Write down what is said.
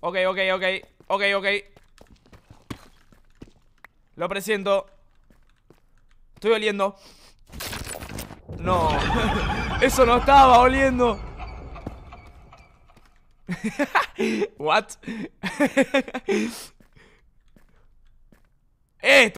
Ok, ok, ok. Ok, ok. Lo presiento. Estoy oliendo. No. Eso no estaba oliendo. What? Esto.